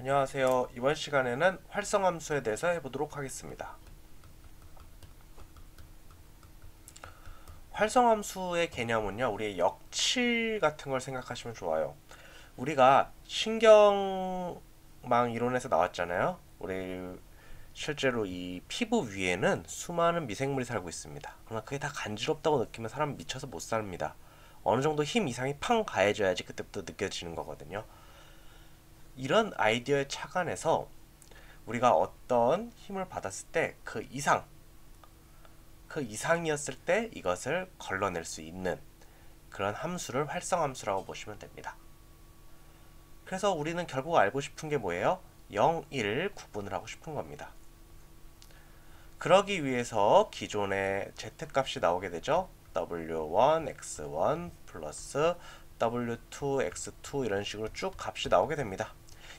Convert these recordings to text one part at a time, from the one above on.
안녕하세요. 이번 시간에는 활성함수에 대해서 해보도록 하겠습니다. 활성함수의 개념은요, 우리의 역칠 같은 걸 생각하시면 좋아요. 우리가 신경망 이론에서 나왔잖아요. 우리 실제로 이 피부 위에는 수많은 미생물이 살고 있습니다. 그러나 그게 다 간지럽다고 느끼면 사람은 미쳐서 못 삽니다. 어느 정도 힘 이상이 팡 가해져야지 그때부터 느껴지는 거거든요. 이런 아이디어의 착안에서 우리가 어떤 힘을 받았을 때 그 이상, 그 이상이었을 때 이것을 걸러낼 수 있는 그런 함수를 활성함수라고 보시면 됩니다. 그래서 우리는 결국 알고 싶은 게 뭐예요? 0, 1 구분을 하고 싶은 겁니다. 그러기 위해서 기존의 z값이 나오게 되죠. w1, x1 플러스 w2, x2 이런 식으로 쭉 값이 나오게 됩니다.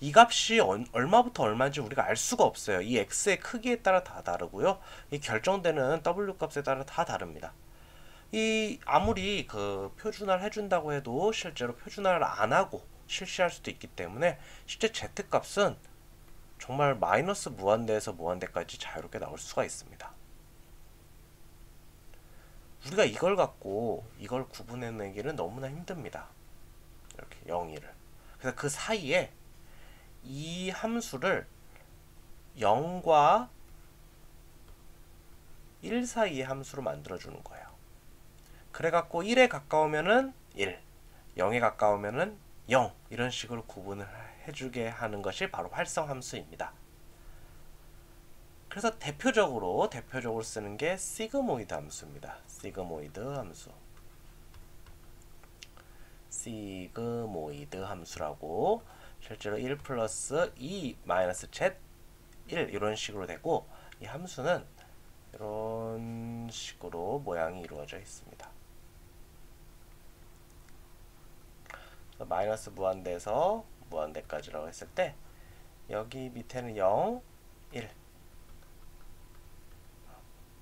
이 값이 얼마부터 얼마인지 우리가 알 수가 없어요. 이 x의 크기에 따라 다 다르고요. 이 결정되는 w 값에 따라 다 다릅니다. 이 아무리 그 표준화를 해준다고 해도 실제로 표준화를 안 하고 실시할 수도 있기 때문에 실제 z 값은 정말 마이너스 무한대에서 무한대까지 자유롭게 나올 수가 있습니다. 우리가 이걸 갖고 이걸 구분해내기는 너무나 힘듭니다. 이렇게 0, 1을. 그래서 그 사이에 이 함수를 0과 1 사이의 함수로 만들어주는 거예요. 그래갖고 1에 가까우면은 1, 0에 가까우면은 0 이런 식으로 구분을 해주게 하는 것이 바로 활성 함수입니다. 그래서 대표적으로 대표적으로 쓰는 게 sigmoid 함수입니다. sigmoid 함수. sigmoid 함수라고 실제로 1 플러스 e 마이너스 z 1 이런 식으로 되고 이 함수는 이런 식으로 모양이 이루어져 있습니다. 마이너스 무한대에서 무한대까지라고 했을 때 여기 밑에는 0, 1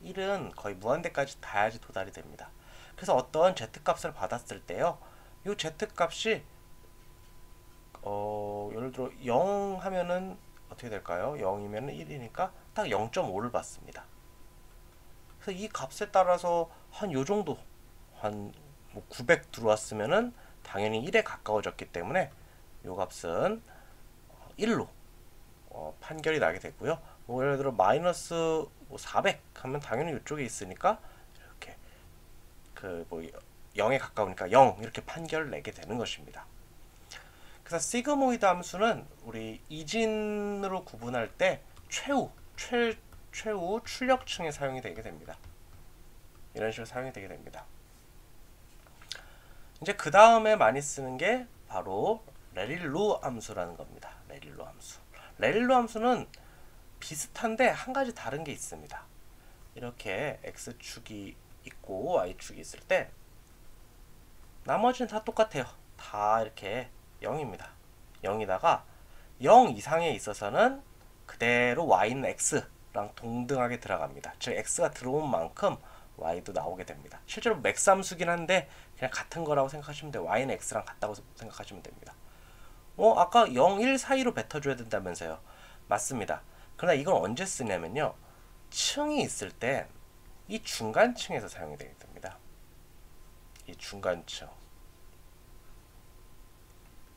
1은 거의 무한대까지 닿아야지 도달이 됩니다. 그래서 어떤 z값을 받았을 때요. 이 z값이 어, 예를 들어 0 하면은 어떻게 될까요? 0이면 1이니까 딱 0.5를 받습니다. 그래서 이 값에 따라서 한 요 정도 한900 들어왔으면은 당연히 1에 가까워졌기 때문에 이 값은 1로 어, 판결이 나게 되고요. 뭐 예를 들어 마이너스 400 하면 당연히 이쪽에 있으니까 이렇게 그 뭐 0에 가까우니까 0 이렇게 판결을 내게 되는 것입니다. 그래서 시그모이드 함수는 우리 이진으로 구분할 때 최후, 최, 최후 출력층에 사용이 되게 됩니다. 이런 식으로 사용이 되게 됩니다. 이제 그 다음에 많이 쓰는 게 바로 레릴로 함수라는 겁니다. 레릴로 함수. 레릴로 함수는 비슷한데 한 가지 다른 게 있습니다. 이렇게 x축이 있고 y축이 있을 때 나머지는 다 똑같아요. 다 이렇게 0입니다. 0이다가 0 이상에 있어서는 그대로 y는 x랑 동등하게 들어갑니다. 즉 x가 들어온 만큼 y도 나오게 됩니다. 실제로 맥삼수긴 한데 그냥 같은 거라고 생각하시면 돼요. y는 x랑 같다고 생각하시면 됩니다. 어, 아까 0, 1 사이로 뱉어줘야 된다면서요. 맞습니다. 그러나 이걸 언제 쓰냐면요. 층이 있을 때 이 중간층에서 사용이 됩니다. 이 중간층.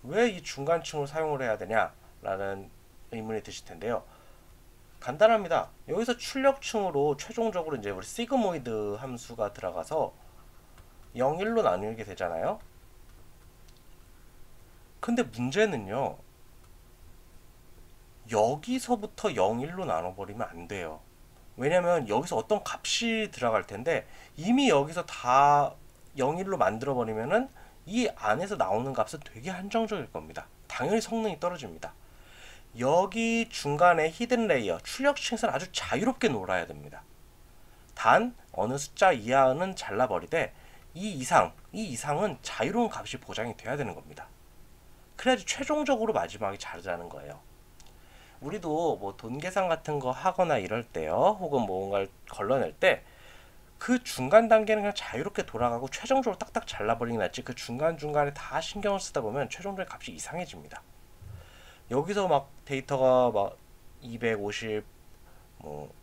왜 이 중간층을 사용을 해야 되냐라는 의문이 드실 텐데요. 간단합니다. 여기서 출력층으로 최종적으로 이제 우리 시그모이드 함수가 들어가서 0, 1로 나누게 되잖아요. 근데 문제는요. 여기서부터 0, 1로 나눠버리면 안 돼요. 왜냐면 여기서 어떤 값이 들어갈 텐데 이미 여기서 다 0, 1로 만들어버리면은 이 안에서 나오는 값은 되게 한정적일 겁니다. 당연히 성능이 떨어집니다. 여기 중간에 hidden layer, 출력층에서는 아주 자유롭게 놀아야 됩니다. 단 어느 숫자 이하는 잘라버리되 이 이상, 이 이상은 자유로운 값이 보장이 돼야 되는 겁니다. 그래야지 최종적으로 마지막에 자르자는 거예요. 우리도 뭐 돈 계산 같은 거 하거나 이럴 때요, 혹은 뭔가를 걸러낼 때 그 중간 단계는 그냥 자유롭게 돌아가고 최종적으로 딱딱 잘라버리는 낫지 그 중간중간에 다 신경을 쓰다 보면 최종적인 값이 이상해집니다. 여기서 막 데이터가 막 250, 뭐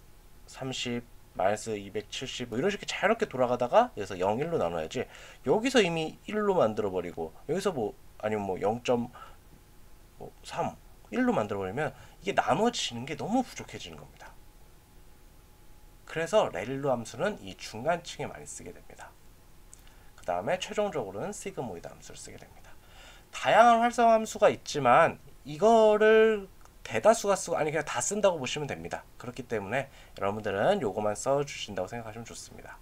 30, 마이너스 270, 뭐 이런 식의 자유롭게 돌아가다가 여기서 0, 1로 나눠야지. 여기서 이미 1로 만들어 버리고 여기서 뭐 아니면 뭐 0.3, 1로 만들어 버리면 이게 나눠지는 게 너무 부족해지는 겁니다. 그래서 레릴로 함수는 이 중간층에 많이 쓰게 됩니다. 그 다음에 최종적으로는 시그모이드 함수를 쓰게 됩니다. 다양한 활성 함수가 있지만 이거를 대다수가 쓰고 아니 그냥 다 쓴다고 보시면 됩니다. 그렇기 때문에 여러분들은 요거만 써 주신다고 생각하시면 좋습니다.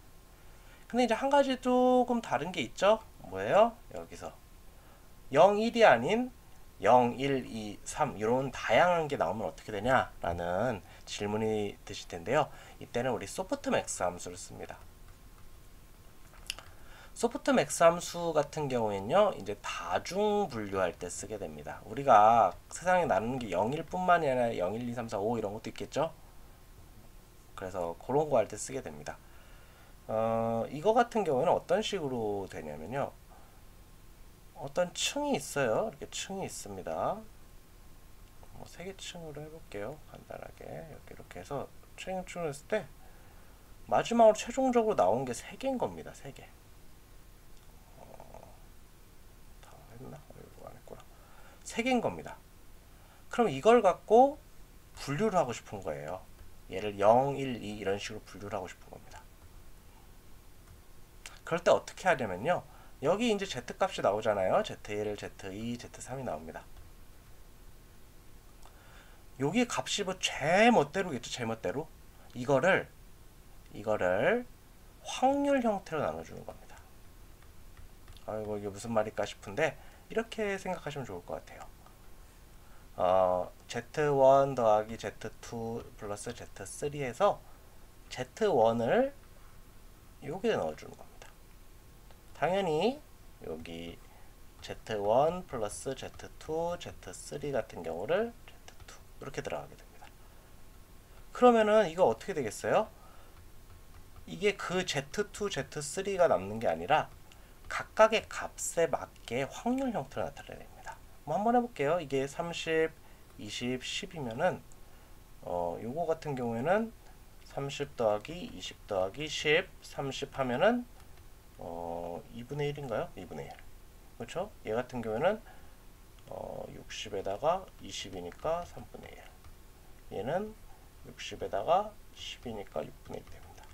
근데 이제 한 가지 조금 다른 게 있죠. 뭐예요? 여기서 0, 1이 아닌 0, 1, 2, 3 이런 다양한 게 나오면 어떻게 되냐라는 질문이 드실 텐데요. 이때는 우리 소프트맥스 함수를 씁니다. 소프트맥스 함수 같은 경우에는요. 이제 다중 분류할 때 쓰게 됩니다. 우리가 세상에 나누는 게 0일 뿐만이 아니라 0, 1, 2, 3, 4, 5 이런 것도 있겠죠. 그래서 그런 거 할 때 쓰게 됩니다. 어, 이거 같은 경우에는 어떤 식으로 되냐면요. 어떤 층이 있어요. 이렇게 층이 있습니다. 뭐 세 개 층으로 해볼게요. 간단하게 이렇게 이렇게 해서 층 층을 했을 때 마지막으로 최종적으로 나온 게 세 개인 겁니다. 세 개. 어, 다 했나? 이거 안 했구나. 세 개인 겁니다. 그럼 이걸 갖고 분류를 하고 싶은 거예요. 얘를 0, 1, 2 이런 식으로 분류를 하고 싶은 겁니다. 그럴 때 어떻게 하냐면요. 여기 이제 z 값이 나오잖아요. z1, z2, z3이 나옵니다. 여기 값이 뭐제 멋대로겠죠. 제 멋대로. 이거를 이거를 확률 형태로 나눠주는 겁니다. 아이고 이게 무슨 말일까 싶은데 이렇게 생각하시면 좋을 것 같아요. 어, Z1 더하기 Z2 플러스 Z3에서 Z1을 여기에 넣어주는 겁니다. 당연히 여기 Z1 플러스 Z2, Z3 같은 경우를 Z2 이렇게 들어가게 됩니다. 그러면은 이거 어떻게 되겠어요? 이게 그 Z2, Z3가 남는 게 아니라 각각의 값에 맞게 확률 형태로 나타내야 됩니다. 뭐 한번 해볼게요. 이게 30, 20, 10이면은 어, 요거 같은 경우에는 30 더하기 20 더하기 10, 30 하면은 어, 2분의 1인가요? 2분의 1. 그렇죠? 얘 같은 경우에는 어, 60에다가 20이니까 3분의 1. 얘는 60에다가 10이니까 6분의 1 됩니다.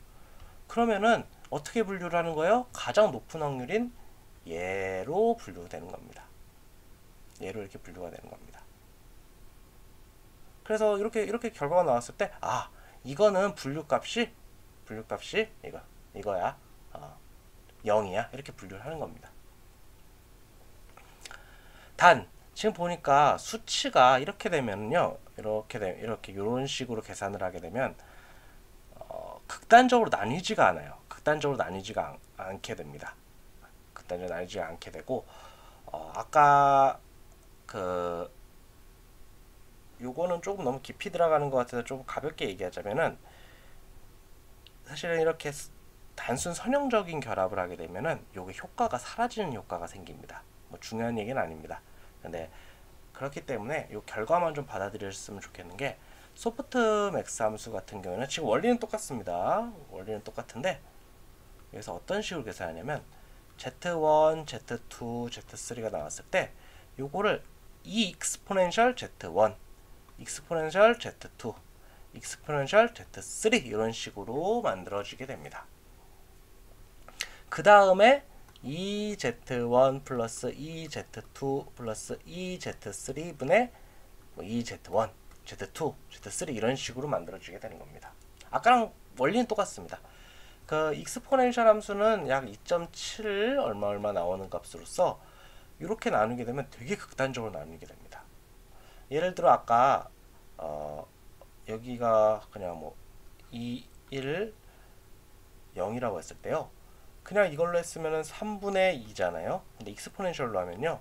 그러면은 어떻게 분류를 하는 거예요? 가장 높은 확률인 얘로 분류되는 겁니다. 얘로 이렇게 분류가 되는 겁니다. 그래서 이렇게 이렇게 결과가 나왔을 때 아, 이거는 분류값이 분류값이 이거 이거야. 어. 0이야 이렇게 분류를 하는 겁니다. 단 지금 보니까 수치가 이렇게 되면요 이렇게 되 이렇게 이런 식으로 계산을 하게 되면 어, 극단적으로 나뉘지가 않아요. 극단적으로 나뉘지가 않, 게 됩니다. 극단적으로 나뉘지 않게 되고 어, 아까 그 요거는 조금 너무 깊이 들어가는 것 같아서 좀 가볍게 얘기하자면은 사실은 이렇게 단순 선형적인 결합을 하게 되면은 요게 효과가 사라지는 효과가 생깁니다. 뭐 중요한 얘기는 아닙니다. 근데 그렇기 때문에 요 결과만 좀 받아들였으면 좋겠는 게 softmax 함수 같은 경우는 지금 원리는 똑같습니다. 원리는 똑같은데 여기서 어떤 식으로 계산하냐면 z1, z2, z3가 나왔을 때 요거를 이 exponential z1, exponential z2, exponential z3 이런 식으로 만들어지게 됩니다. 그 다음에 EZ1 플러스 EZ2 플러스 EZ3분의 뭐 EZ1, Z2, Z3 이런 식으로 만들어지게 되는 겁니다. 아까랑 원리는 똑같습니다. 그 exponential 함수는 약 2.7 얼마 얼마 나오는 값으로서 이렇게 나누게 되면 되게 극단적으로 나누게 됩니다. 예를 들어 아까 어 여기가 그냥 뭐 2, 1, 0이라고 했을 때요. 그냥 이걸로 했으면 3분의 2잖아요. 근데 익스포넨셜로 하면요.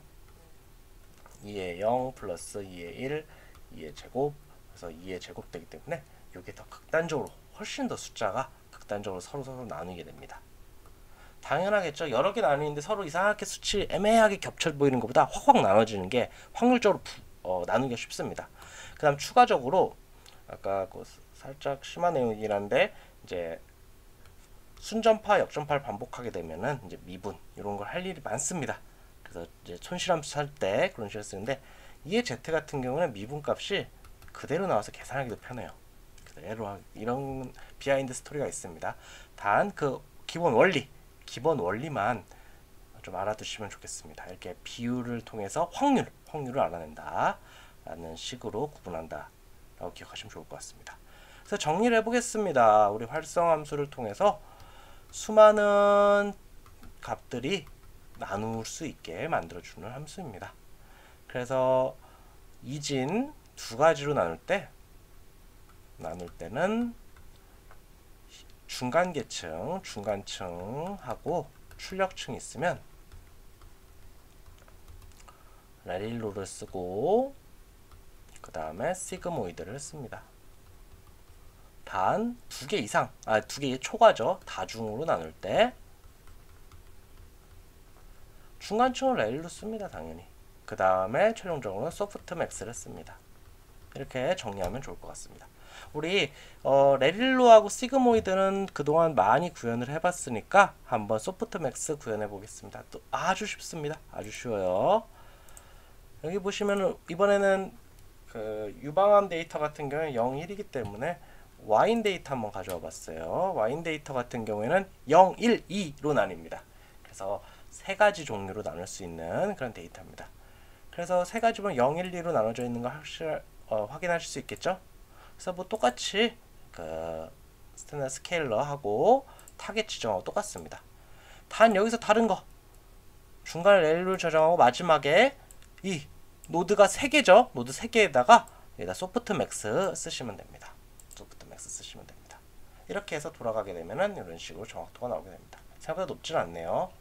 2의 0 플러스 2의 1, 2의 제곱, 그래서 2의 제곱 되기 때문에 이게 더 극단적으로 훨씬 더 숫자가 극단적으로 서로 서로 나누게 됩니다. 당연하겠죠. 여러 개 나뉘는데 서로 이상하게 수치 애매하게 겹쳐 보이는 것보다 확확 나눠지는 게 확률적으로 부, 어, 나누기가 쉽습니다. 그다음 추가적으로 아까 그 살짝 심한 내용이긴 한데 이제 순전파, 역전파를 반복하게 되면은 이제 미분 이런 걸 할 일이 많습니다. 그래서 이제 손실함수 살때 그런 식으로 쓰는데 이에 z 같은 경우는 미분 값이 그대로 나와서 계산하기도 편해요. 그대로 이런 비하인드 스토리가 있습니다. 단 그 기본 원리, 기본 원리만 좀 알아두시면 좋겠습니다. 이렇게 비율을 통해서 확률, 확률을 알아낸다. 라는 식으로 구분한다. 라고 기억하시면 좋을 것 같습니다. 그래서 정리를 해보겠습니다. 우리 활성함수를 통해서 수많은 값들이 나눌 수 있게 만들어주는 함수입니다. 그래서 이진 두 가지로 나눌 때 나눌 때는 중간 계층, 중간층하고 출력층이 있으면 레릴로를 쓰고 그 다음에 시그모이드를 씁니다. 단 두 개 이상, 아 두 개 초과죠. 다중으로 나눌 때 중간층을 레일로 씁니다. 당연히. 그 다음에 최종적으로 소프트 맥스를 씁니다. 이렇게 정리하면 좋을 것 같습니다. 우리 어, ReLU하고 sigmoid는 그동안 많이 구현을 해봤으니까 한번 softmax 구현해 보겠습니다. 또 아주 쉽습니다. 아주 쉬워요. 여기 보시면 이번에는 그 유방암 데이터 같은 경우에 0, 1이기 때문에 와인 데이터 한번 가져와 봤어요. 와인 데이터 같은 경우에는 0, 1, 2로 나뉩니다. 그래서 세 가지 종류로 나눌 수 있는 그런 데이터입니다. 그래서 세 가지 보 0, 1, 2로 나눠져 있는 걸 확실 어, 확인하실 수 있겠죠? 그래서 뭐 똑같이 그 standard scaler하고 타겟 지정하고 똑같습니다. 단 여기서 다른 거 중간에 ReLU 저장하고 마지막에 이 노드가 3개죠. 노드 3개에다가 여기다 softmax 쓰시면 됩니다. softmax 쓰시면 됩니다. 이렇게 해서 돌아가게 되면은 이런 식으로 정확도가 나오게 됩니다. 생각보다 높진 않네요.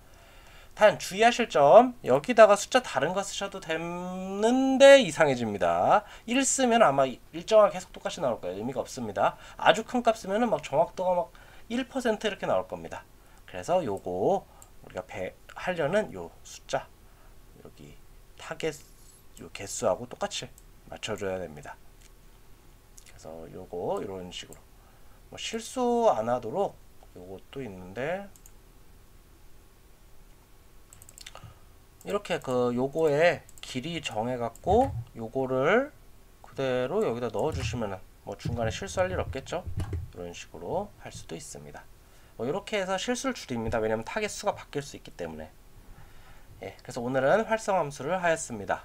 단 주의하실 점 여기다가 숫자 다른 거 쓰셔도 되는데 이상해집니다. 1 쓰면 아마 일정하게 계속 똑같이 나올 거예요. 의미가 없습니다. 아주 큰 값 쓰면은 막 정확도가 막 1% 이렇게 나올 겁니다. 그래서 요거 우리가 배 하려는 요 숫자 여기 타겟 요 개수하고 똑같이 맞춰줘야 됩니다. 그래서 요거 이런 식으로. 뭐 실수 안 하도록 요것도 있는데 이렇게 그 요거에 길이 정해 갖고 요거를 그대로 여기다 넣어 주시면은 뭐 중간에 실수할 일 없겠죠? 이런 식으로 할 수도 있습니다. 뭐 이렇게 해서 실수를 줄입니다. 왜냐면 타겟 수가 바뀔 수 있기 때문에. 예, 그래서 오늘은 활성함수를 하였습니다